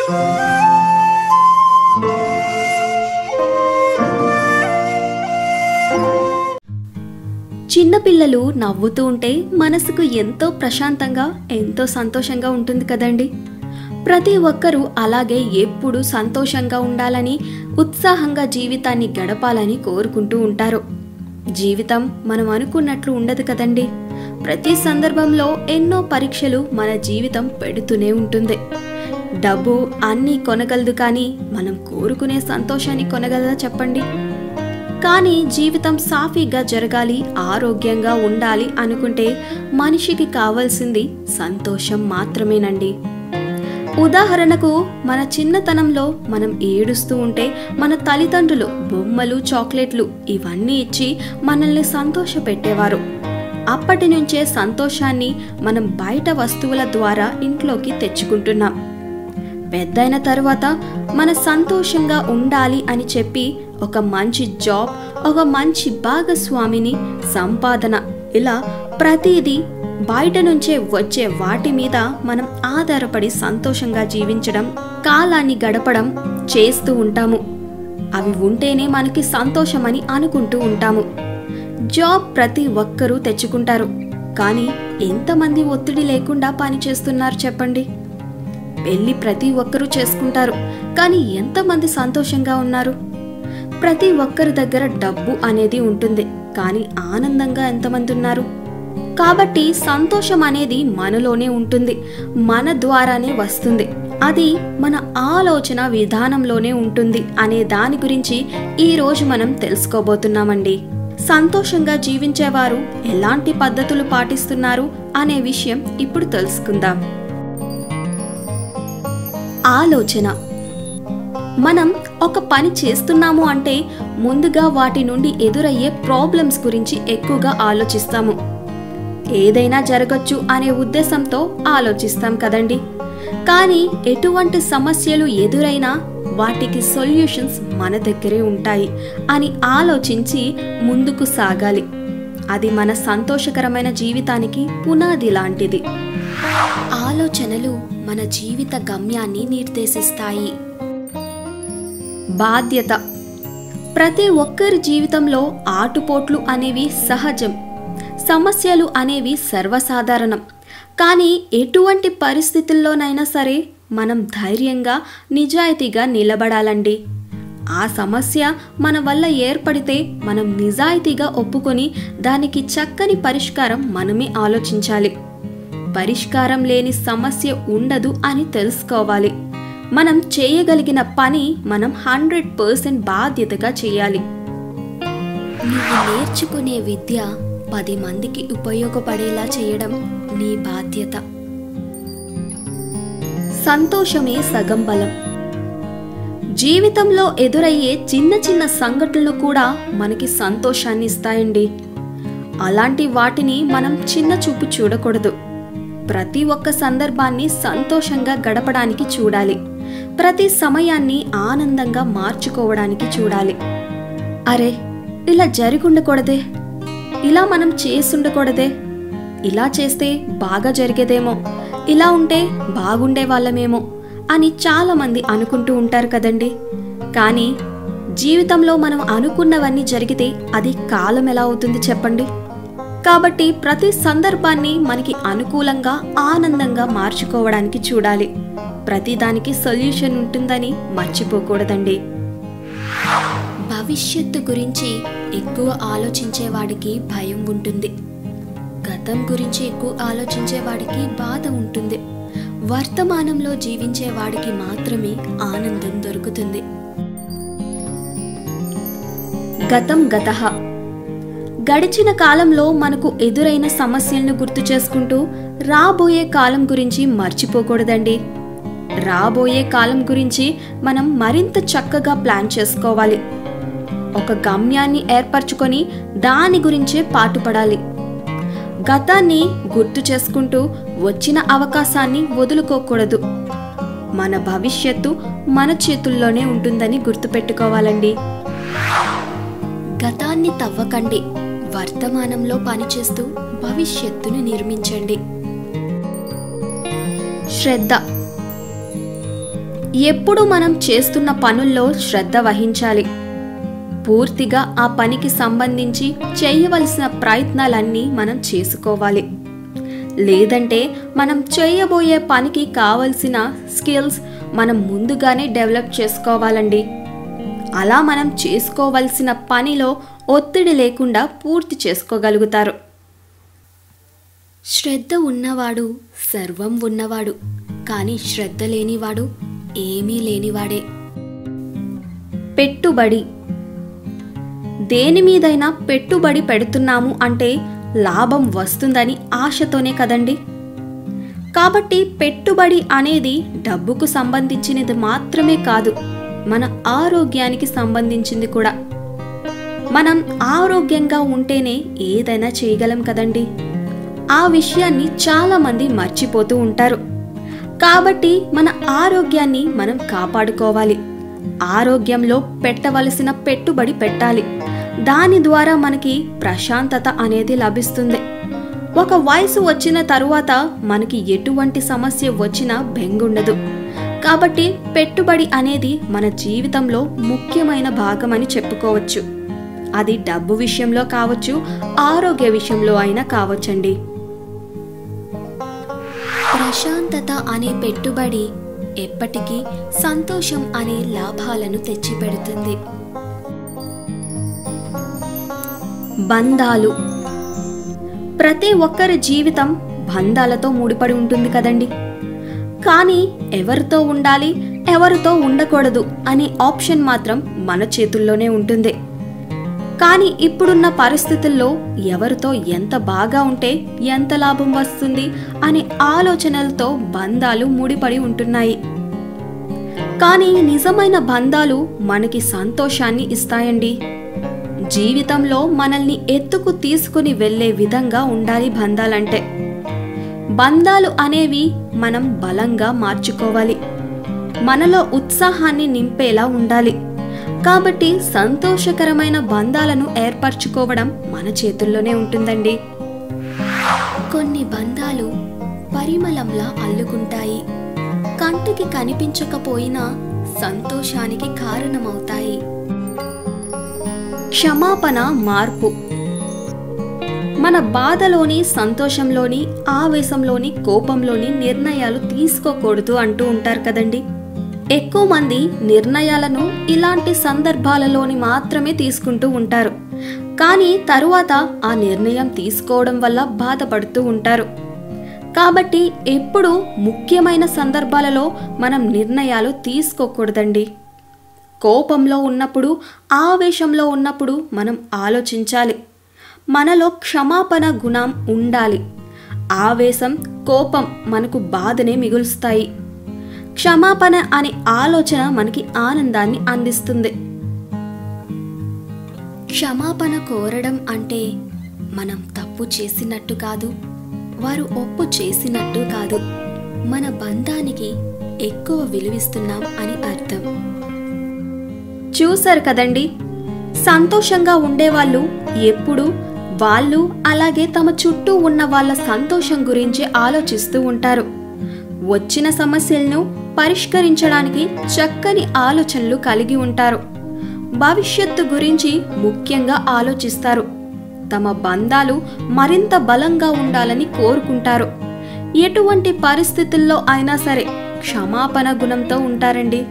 చిన్నపిల్లలు నవ్వుతూ ఉంటే మనసుకు ఎంతో ప్రశాంతంగా ఎంతో సంతోషంగా ఉంటుంది కదండి. ప్రతి ఒక్కరూ అలాగే ఎప్పుడూ సంతోషంగా ఉండాలని ఉత్సాహంగా జీవితాన్ని గడపాలని కోరుకుంటూ ఉంటారు. జీవితం మనం అనుకున్నట్లు ఉండదు కదండి. ప్రతి సందర్భంలో ఎన్నో పరీక్షలు మన జీవితం పెడుతూనే ఉంటుంది. డబ్బు అన్నీ కొనగలదు కానీ మనం కోరుకునే సంతోషాన్ని కొనగలదా చెప్పండి? కానీ జీవితం సాఫీగా జరగాలి ఆరోగ్యంగా ఉండాలి అనుకుంటే మనిషికి కావాల్సింది సంతోషం మాత్రమేనండి. ఉదాహరణకు మన చిన్నతనంలో మనం ఏడుస్తూ ఉంటే మన తల్లిదండ్రులు బొమ్మలు చాక్లెట్లు ఇవన్నీ ఇచ్చి మనల్ని సంతోషపెట్టేవారు. అప్పటి నుంచే సంతోషాన్ని మనం బయట వస్తువుల ద్వారా ఇంట్లోకి తెచ్చుకుంటున్నాం. పెద్దయిన తర్వాత మన సంతోషంగా ఉండాలి అని చెప్పి ఒక మంచి జాబ్ ఒక మంచి భాగస్వామిని సంపాదన ఇలా ప్రతిదీ బయట నుంచే వచ్చే వాటి మీద మనం ఆధారపడి సంతోషంగా జీవించడం కాలాన్ని గడపడం చేస్తూ ఉంటాము. అవి ఉంటేనే మనకి సంతోషమని అనుకుంటూ ఉంటాము. జాబ్ ప్రతి ఒక్కరూ తెచ్చుకుంటారు. కానీ ఎంతమంది ఒత్తిడి లేకుండా పని చేస్తున్నారు చెప్పండి? పెళ్ళి ప్రతి ఒక్కరూ చేసుకుంటారు. కానీ ఎంతమంది సంతోషంగా ఉన్నారు? ప్రతి ఒక్కరి దగ్గర డబ్బు అనేది ఉంటుంది. కానీ ఆనందంగా ఎంతమంది ఉన్నారు? కాబట్టి సంతోషం అనేది మనలోనే ఉంటుంది. మన ద్వారానే వస్తుంది. అది మన ఆలోచన విధానంలోనే ఉంటుంది అనే దాని గురించి ఈరోజు మనం తెలుసుకోబోతున్నామండి. సంతోషంగా జీవించేవారు ఎలాంటి పద్ధతులు పాటిస్తున్నారు అనే విషయం ఇప్పుడు తెలుసుకుందాం. ఆలోచన. మనం ఒక పని చేస్తున్నాము అంటే ముందుగా వాటి నుండి ఎదురయ్యే ప్రాబ్లమ్స్ గురించి ఎక్కువగా ఆలోచిస్తాము. ఏదైనా జరగచ్చు అనే ఉద్దేశంతో ఆలోచిస్తాం కదండి. కానీ ఎటువంటి సమస్యలు ఎదురైనా వాటికి సొల్యూషన్స్ మన దగ్గరే ఉంటాయి అని ఆలోచించి ముందుకు సాగాలి. అది మన సంతోషకరమైన జీవితానికి పునాది లాంటిది. ఆలోచనలు మన జీవిత గమ్యాన్ని నిర్దేశిస్తాయి. బాధ్యత. ప్రతి ఒక్కరి జీవితంలో ఆటుపోట్లు అనేవి సహజం. సమస్యలు అనేవి సర్వసాధారణం. కానీ ఎటువంటి పరిస్థితుల్లోనైనా సరే మనం ధైర్యంగా నిజాయితీగా నిలబడాలండి. ఆ సమస్య మన వల్ల ఏర్పడితే మనం నిజాయితీగా ఒప్పుకొని దానికి చక్కని పరిష్కారం మనమే ఆలోచించాలి. పరిష్కారం లేని సమస్య ఉండదు అని తెలుసుకోవాలి. మనం చేయగలిగిన పని మనం హండ్రెడ్ పర్సెంట్ బాధ్యతగా చేయాలి. నువ్వు నేర్చుకునే విద్య పది మందికి ఉపయోగపడేలా చేయడం నీ బాధ్యత. సంతోషమే సగం బలం. జీవితంలో ఎదురయ్యే చిన్న చిన్న సంఘటనలు కూడా మనకి సంతోషాన్ని ఇస్తాయండి. అలాంటి వాటిని మనం చిన్న చూపు చూడకూడదు. ప్రతి ఒక్క సందర్భాన్ని సంతోషంగా గడపడానికి చూడాలి. ప్రతి సమయాన్ని ఆనందంగా మార్చుకోవడానికి చూడాలి. అరే ఇలా జరిగుండకూడదే? ఇలా మనం చేసుండకూడదే? ఇలా చేస్తే బాగా జరిగేదేమో? ఇలా ఉంటే బాగుండే వాళ్ళమేమో? అని చాలామంది అనుకుంటూ ఉంటారు కదండి. కానీ జీవితంలో మనం అనుకున్నవన్నీ జరిగితే అది కాలం ఎలా అవుతుంది చెప్పండి? కాబట్టి ప్రతి సందర్భాన్ని మనకి అనుకూలంగా ఆనందంగా మార్చుకోవడానికి చూడాలి. ప్రతిదానికి సొల్యూషన్ ఉంటుందని మర్చిపోకూడదండి. భవిష్యత్తు గురించి ఎక్కువ ఆలోచించేవాడికి భయం ఉంటుంది. గతం గురించి ఎక్కువ ఆలోచించేవాడికి బాధ ఉంటుంది. వర్తమానంలో జీవించేవాడికి మాత్రమే ఆనందం దొరుకుతుంది. గతం గతః గడిచిన కాలంలో మనకు ఎదురైన సమస్యలను గుర్తు చేసుకుంటూ రాబోయే కాలం గురించి మర్చిపోకూడదండి. రాబోయే కాలం గురించి మనం మరింత చక్కగా ప్లాన్ చేసుకోవాలి. ఒక గమ్యాన్ని ఏర్పరచుకొని దాని గురించే పాటుపడాలి. గతాన్ని గుర్తు చేసుకుంటూ వచ్చిన అవకాశాన్ని వదులుకోకూడదు. మన భవిష్యత్తు మన చేతుల్లోనే ఉంటుందని గుర్తుపెట్టుకోవాలండి. గతాన్ని తవ్వకండి. వర్తమానంలో పనిచేస్తూ భవిష్యత్తును నిర్మించండి. శ్రద్ధ. ఎప్పుడు మనం చేస్తున్న పనుల్లో శ్రద్ధ వహించాలి. పూర్తిగా ఆ పనికి సంబంధించి చేయవలసిన ప్రయత్నాలన్నీ మనం చేసుకోవాలి. లేదంటే మనం చేయబోయే పనికి కావలసిన స్కిల్స్ మనం ముందుగానే డెవలప్ చేసుకోవాలండి. అలా మనం చేసుకోవలసిన పనిలో ఒత్తిడి లేకుండా పూర్తి చేసుకోగలుగుతారు. శ్రద్ధ ఉన్నవాడు సర్వం ఉన్నవాడు కానీ శ్రద్ధ లేనివాడు ఏమీ లేనివాడే. పెట్టుబడి. దేని మీదైనా పెట్టుబడి పెడుతున్నాము అంటే లాభం వస్తుందని ఆశతోనే కదండి. కాబట్టి పెట్టుబడి అనేది డబ్బుకు సంబంధించినది మాత్రమే కాదు మన ఆరోగ్యానికి సంబంధించింది కూడా. మనం ఆరోగ్యంగా ఉంటేనే ఏదైనా చేయగలం కదండి. ఆ విషయాన్ని చాలామంది మర్చిపోతూ ఉంటారు. కాబట్టి మన ఆరోగ్యాన్ని మనం కాపాడుకోవాలి. ఆరోగ్యంలో పెట్టవలసిన పెట్టుబడి పెట్టాలి. దాని ద్వారా మనకి ప్రశాంతత అనేది లభిస్తుంది. ఒక వయసు వచ్చిన తరువాత మనకి ఎటువంటి సమస్య వచ్చినా బెంగుండదు. కాబట్టి పెట్టుబడి అనేది మన జీవితంలో ముఖ్యమైన భాగమని చెప్పుకోవచ్చు. అది డబ్బు విషయంలో కావచ్చు ఆరోగ్య విషయంలో అయినా కావచ్చండి. ప్రశాంతత అనే పెట్టుబడి ఎప్పటికీ సంతోషం అనే లాభాలను తెచ్చిపెడుతుంది. బంధాలు. ప్రతి ఒక్కరి జీవితం బంధాలతో ముడిపడి ఉంటుంది కదండి. కానీ ఎవరితో ఉండాలి ఎవరితో ఉండకూడదు అనే ఆప్షన్ మాత్రం మన చేతుల్లోనే ఉంటుంది. కానీ ఇప్పుడున్న పరిస్థితుల్లో ఎవరితో ఎంత బాగా ఉంటే ఎంత లాభం వస్తుంది అనే ఆలోచనలతో బంధాలు ముడిపడి ఉంటున్నాయి. కానీ నిజమైన బంధాలు మనకి సంతోషాన్ని ఇస్తాయండి. జీవితంలో మనల్ని ఎత్తుకు తీసుకుని వెళ్ళే విధంగా ఉండాలి బంధాలంటే. బంధాలు అనేవి మనం బలంగా మార్చుకోవాలి. మనలో ఉత్సాహాన్ని నింపేలా ఉండాలి. కాబట్టి సంతోషకరమైన బంధాలను ఏర్పరచుకోవడం మన చేతుల్లోనే ఉంటుందండి. కొన్ని బంధాలు పరిమళంలా అల్లుకుంటాయి. కంటికి కనిపించకపోయినా సంతోషానికి కారణమవుతాయి. క్షమాపణ మార్పు. మన బాధలోని సంతోషంలోని ఆవేశంలోని కోపంలోని నిర్ణయాలు తీసుకోకూడదు అంటూ ఉంటారు కదండి. ఎక్కువ మంది నిర్ణయాలను ఇలాంటి సందర్భాలలోని మాత్రమే తీసుకుంటూ ఉంటారు. కానీ తరువాత ఆ నిర్ణయం తీసుకోవడం వల్ల బాధపడుతూ ఉంటారు. కాబట్టి ఎప్పుడు ముఖ్యమైన సందర్భాలలో మనం నిర్ణయాలు తీసుకోకూడదండి. కోపంలో ఉన్నప్పుడు ఆవేశంలో ఉన్నప్పుడు మనం ఆలోచించాలి. మనలో క్షమాపణ గుణం ఉండాలి. ఆవేశం కోపం మనకు బాధనే మిగులుస్తాయి. క్షమాపణ అనే ఆలోచన మనకి ఆనందాన్ని అందిస్తుంది. క్షమాపణ కోరడం అంటే మనం తప్పు చేసినట్టు కాదు వారు ఒప్పు చేసినట్టు కాదు. మన బంధానికి ఎక్కువ విలువిస్తున్నాం అని అర్థం. చూశారు కదండి? సంతోషంగా ఉండేవాళ్ళు ఎప్పుడు వాళ్ళు అలాగే తమ చుట్టూ ఉన్న వాళ్ళ సంతోషం గురించి ఆలోచిస్తూ ఉంటారు. వచ్చిన సమస్యలను పరిష్కరించడానికి చక్కని ఆలోచనలు కలిగి ఉంటారు. భవిష్యత్తు గురించి ముఖ్యంగా ఆలోచిస్తారు. తమ బంధాలు మరింత బలంగా ఉండాలని కోరుకుంటారు. ఎటువంటి పరిస్థితుల్లో అయినా సరే క్షమాపణ గుణంతో ఉంటారండి.